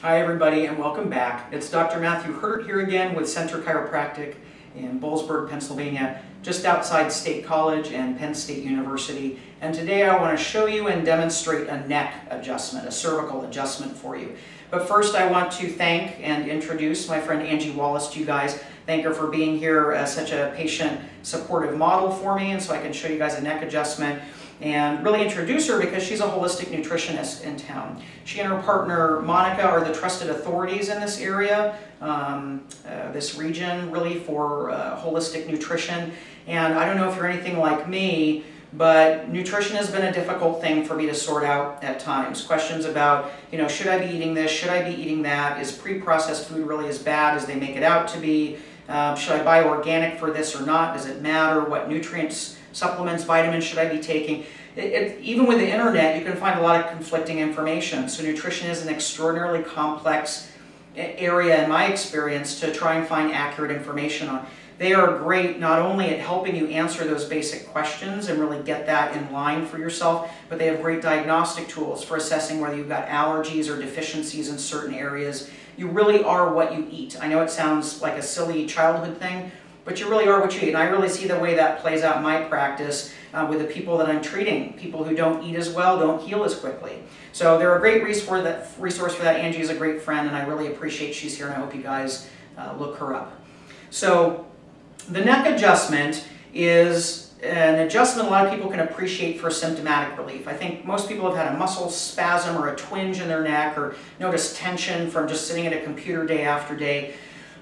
Hi everybody and welcome back. It's Dr. Matthew Hertert here again with Centre Chiropractic in Boalsburg, Pennsylvania, just outside State College and Penn State University. And today I want to show you and demonstrate a neck adjustment, a cervical adjustment for you. But first I want to thank and introduce my friend Angie Wallace to you guys. Thank her for being here as such a patient supportive model for me and so I can show you guys a neck adjustment and really introduce her because she's a holistic nutritionist in town. She and her partner Monica are the trusted authorities in this area, um, uh, this region really for uh, holistic nutrition. And I don't know if you're anything like me, but nutrition has been a difficult thing for me to sort out at times. Questions about, you know, should I be eating this? Should I be eating that? Is pre-processed food really as bad as they make it out to be? Uh, should I buy organic for this or not? Does it matter? What nutrients supplements, vitamins should I be taking? It, it, even with the internet, you can find a lot of conflicting information. So nutrition is an extraordinarily complex area in my experience to try and find accurate information on. They are great not only at helping you answer those basic questions and really get that in line for yourself, but they have great diagnostic tools for assessing whether you've got allergies or deficiencies in certain areas. You really are what you eat. I know it sounds like a silly childhood thing, but you really are what you eat. And I really see the way that plays out in my practice uh, with the people that I'm treating. People who don't eat as well don't heal as quickly. So they're a great resource for that. Resource for that. Angie is a great friend, and I really appreciate she's here, and I hope you guys uh, look her up. So the neck adjustment is an adjustment a lot of people can appreciate for symptomatic relief. I think most people have had a muscle spasm or a twinge in their neck or notice tension from just sitting at a computer day after day.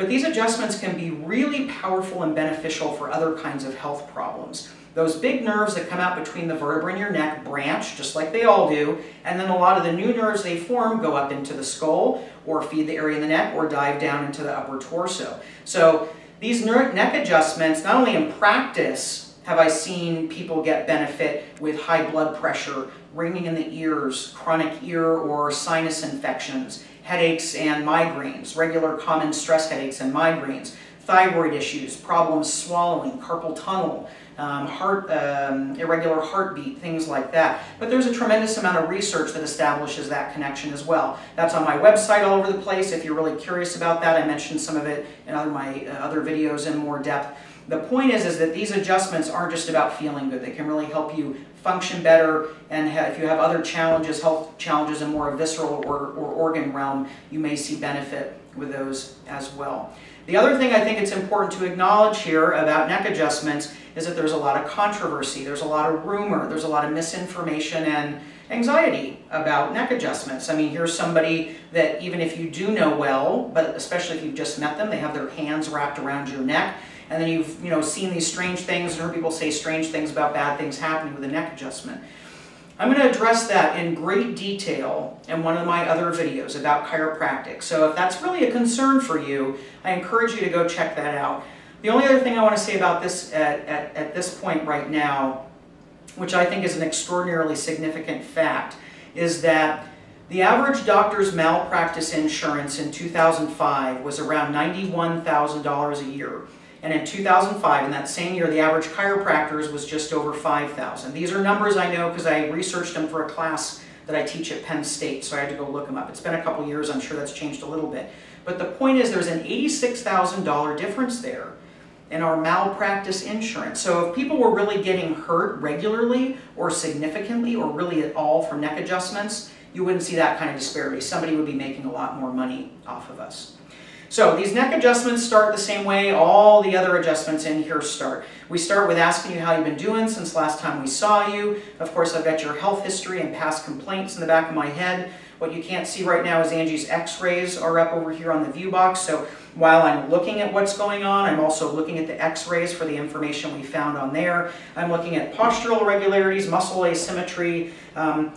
But these adjustments can be really powerful and beneficial for other kinds of health problems. Those big nerves that come out between the vertebrae in your neck branch, just like they all do, and then a lot of the new nerves they form go up into the skull, or feed the area in the neck, or dive down into the upper torso. So these neck adjustments, not only in practice have I seen people get benefit with high blood pressure, ringing in the ears, chronic ear or sinus infections, headaches and migraines, regular common stress headaches and migraines, thyroid issues, problems swallowing, carpal tunnel, um, heart, um, irregular heartbeat, things like that. But there's a tremendous amount of research that establishes that connection as well. That's on my website all over the place. If you're really curious about that, I mentioned some of it in other my uh, other videos in more depth. The point is, is that these adjustments aren't just about feeling good. They can really help you function better, and if you have other challenges, health challenges in more of visceral or, or organ realm, you may see benefit with those as well. The other thing I think it's important to acknowledge here about neck adjustments is that there's a lot of controversy, there's a lot of rumor, there's a lot of misinformation and anxiety about neck adjustments. I mean, here's somebody that even if you do know well, but especially if you've just met them, they have their hands wrapped around your neck, and then you've you know seen these strange things and heard people say strange things about bad things happening with a neck adjustment. I'm going to address that in great detail in one of my other videos about chiropractic. So if that's really a concern for you, I encourage you to go check that out. The only other thing I want to say about this at, at, at this point right now, which I think is an extraordinarily significant fact, is that the average doctor's malpractice insurance in 2005 was around $91,000 a year. And in 2005, in that same year, the average chiropractors was just over 5,000. These are numbers I know because I researched them for a class that I teach at Penn State, so I had to go look them up. It's been a couple years, I'm sure that's changed a little bit. But the point is there's an $86,000 difference there in our malpractice insurance. So if people were really getting hurt regularly or significantly or really at all from neck adjustments, you wouldn't see that kind of disparity. Somebody would be making a lot more money off of us. So these neck adjustments start the same way all the other adjustments in here start. We start with asking you how you've been doing since last time we saw you. Of course, I've got your health history and past complaints in the back of my head. What you can't see right now is Angie's x-rays are up over here on the view box. So while I'm looking at what's going on, I'm also looking at the x-rays for the information we found on there. I'm looking at postural irregularities, muscle asymmetry, um,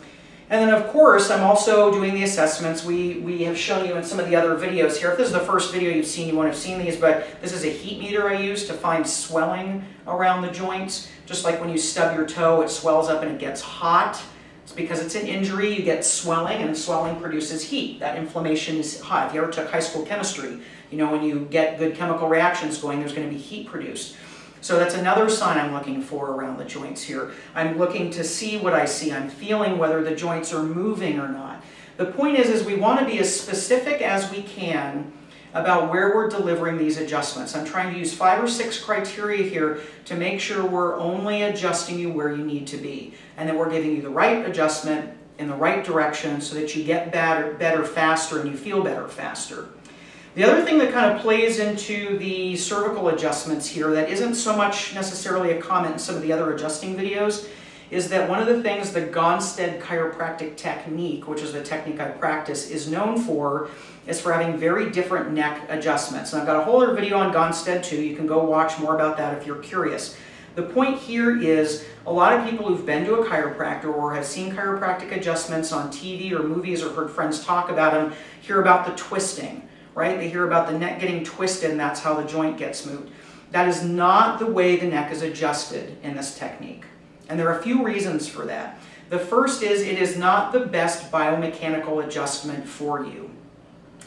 and then of course, I'm also doing the assessments. We, we have shown you in some of the other videos here. If this is the first video you've seen, you won't have seen these, but this is a heat meter I use to find swelling around the joints. Just like when you stub your toe, it swells up and it gets hot. It's because it's an injury, you get swelling, and swelling produces heat. That inflammation is hot. If you ever took high school chemistry, you know when you get good chemical reactions going, there's going to be heat produced. So that's another sign I'm looking for around the joints here. I'm looking to see what I see. I'm feeling whether the joints are moving or not. The point is, is we want to be as specific as we can about where we're delivering these adjustments. I'm trying to use five or six criteria here to make sure we're only adjusting you where you need to be and that we're giving you the right adjustment in the right direction so that you get better, better faster and you feel better faster. The other thing that kind of plays into the cervical adjustments here that isn't so much necessarily a comment in some of the other adjusting videos is that one of the things the Gonstead chiropractic technique, which is the technique I practice, is known for is for having very different neck adjustments. And I've got a whole other video on Gonstead too. You can go watch more about that if you're curious. The point here is a lot of people who've been to a chiropractor or have seen chiropractic adjustments on TV or movies or heard friends talk about them hear about the twisting, right? They hear about the neck getting twisted and that's how the joint gets moved. That is not the way the neck is adjusted in this technique. And there are a few reasons for that. The first is it is not the best biomechanical adjustment for you.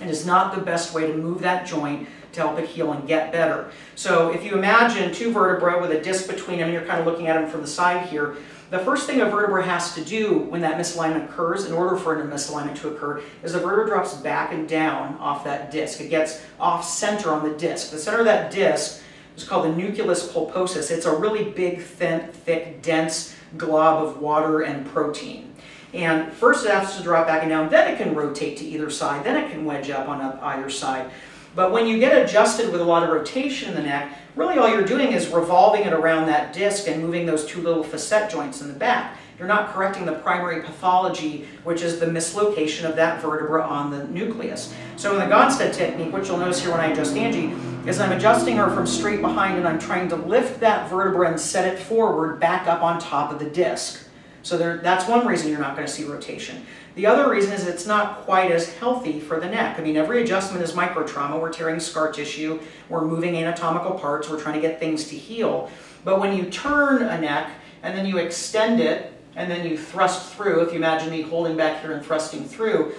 It is not the best way to move that joint to help it heal and get better. So if you imagine two vertebrae with a disc between them, you're kind of looking at them from the side here, the first thing a vertebra has to do when that misalignment occurs, in order for a misalignment to occur, is the vertebra drops back and down off that disc. It gets off center on the disc. The center of that disc is called the nucleus pulposus. It's a really big, thin, thick, dense glob of water and protein. And first it has to drop back and down, then it can rotate to either side, then it can wedge up on either side. But when you get adjusted with a lot of rotation in the neck, really all you're doing is revolving it around that disc and moving those two little facet joints in the back. You're not correcting the primary pathology, which is the mislocation of that vertebra on the nucleus. So in the Gonstead technique, which you'll notice here when I adjust Angie, is I'm adjusting her from straight behind and I'm trying to lift that vertebra and set it forward back up on top of the disc. So there, that's one reason you're not going to see rotation. The other reason is it's not quite as healthy for the neck. I mean, every adjustment is microtrauma. We're tearing scar tissue. We're moving anatomical parts. We're trying to get things to heal. But when you turn a neck and then you extend it and then you thrust through, if you imagine me holding back here and thrusting through,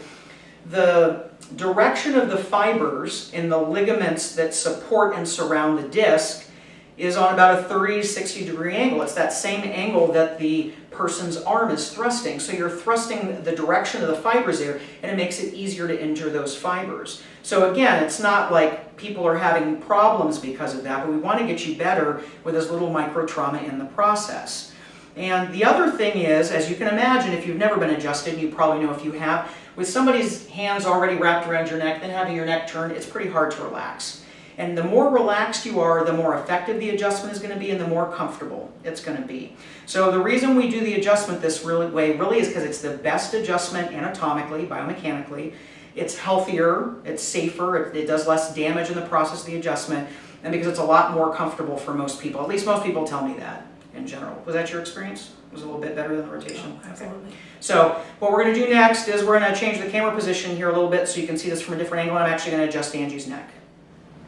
the direction of the fibers in the ligaments that support and surround the disc is on about a 30 60 degree angle. It's that same angle that the person's arm is thrusting. So you're thrusting the direction of the fibers there and it makes it easier to injure those fibers. So again, it's not like people are having problems because of that, but we want to get you better with as little micro trauma in the process. And the other thing is, as you can imagine, if you've never been adjusted, you probably know if you have, with somebody's hands already wrapped around your neck, then having your neck turned, it's pretty hard to relax. And the more relaxed you are, the more effective the adjustment is going to be and the more comfortable it's going to be. So the reason we do the adjustment this really way really is because it's the best adjustment anatomically, biomechanically. It's healthier, it's safer, it, it does less damage in the process of the adjustment, and because it's a lot more comfortable for most people. At least most people tell me that in general. Was that your experience? It was a little bit better than the rotation? Oh, absolutely. Okay. So what we're going to do next is we're going to change the camera position here a little bit so you can see this from a different angle. I'm actually going to adjust Angie's neck.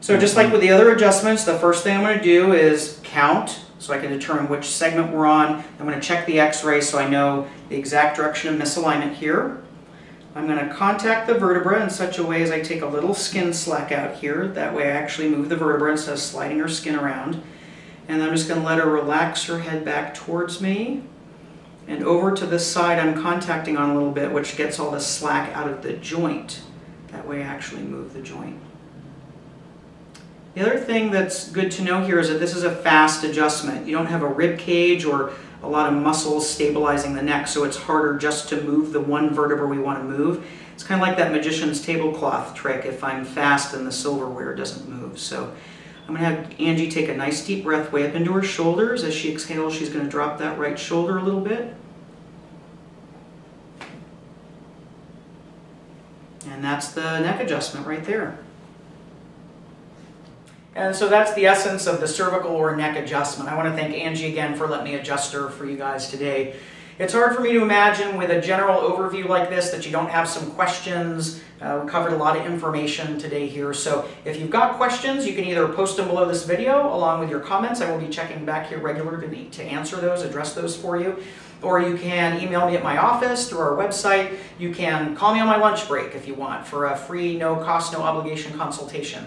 So just like with the other adjustments, the first thing I'm going to do is count so I can determine which segment we're on. I'm going to check the x-ray so I know the exact direction of misalignment here. I'm going to contact the vertebra in such a way as I take a little skin slack out here. That way I actually move the vertebra instead of sliding her skin around. And I'm just going to let her relax her head back towards me. And over to this side I'm contacting on a little bit, which gets all the slack out of the joint. That way I actually move the joint. The other thing that's good to know here is that this is a fast adjustment. You don't have a rib cage or a lot of muscles stabilizing the neck, so it's harder just to move the one vertebra we want to move. It's kind of like that magician's tablecloth trick. If I'm fast, then the silverware doesn't move. So I'm going to have Angie take a nice deep breath way up into her shoulders. As she exhales, she's going to drop that right shoulder a little bit. And that's the neck adjustment right there. And so that's the essence of the cervical or neck adjustment. I want to thank Angie again for letting me adjust her for you guys today. It's hard for me to imagine with a general overview like this that you don't have some questions. Uh, we covered a lot of information today here. So if you've got questions, you can either post them below this video along with your comments. I will be checking back here regularly to answer those, address those for you. Or you can email me at my office through our website. You can call me on my lunch break if you want for a free, no cost, no obligation consultation.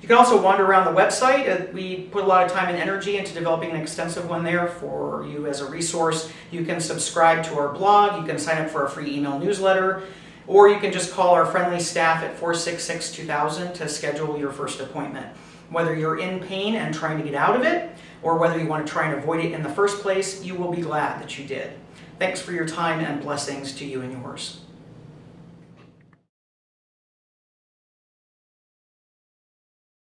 You can also wander around the website. Uh, we put a lot of time and energy into developing an extensive one there for you as a resource. You can subscribe to our blog. You can sign up for a free email newsletter. or you can just call our friendly staff at 466-2000 to schedule your first appointment. Whether you're in pain and trying to get out of it, or whether you want to try and avoid it in the first place, you will be glad that you did. Thanks for your time and blessings to you and yours.